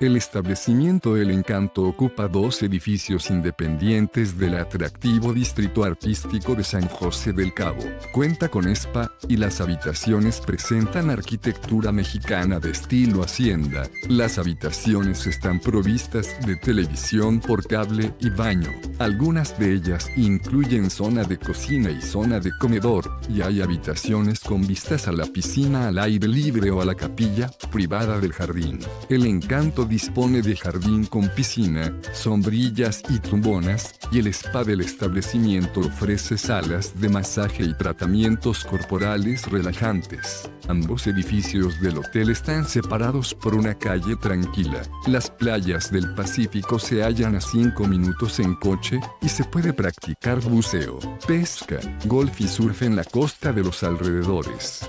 El establecimiento El Encanto ocupa dos edificios independientes del atractivo distrito artístico de San José del Cabo. Cuenta con spa y las habitaciones presentan arquitectura mexicana de estilo hacienda. Las habitaciones están provistas de televisión por cable y baño. Algunas de ellas incluyen zona de cocina y zona de comedor, y hay habitaciones con vistas a la piscina al aire libre o a la capilla privada del jardín. El Encanto dispone de jardín con piscina, sombrillas y tumbonas, y el spa del establecimiento ofrece salas de masaje y tratamientos corporales relajantes. Ambos edificios del hotel están separados por una calle tranquila. Las playas del Pacífico se hallan a 5 minutos en coche y se puede practicar buceo, pesca, golf y surf en la costa de los alrededores.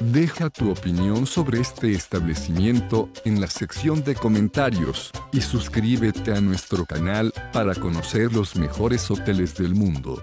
Deja tu opinión sobre este establecimiento en la sección de comentarios y suscríbete a nuestro canal para conocer los mejores hoteles del mundo.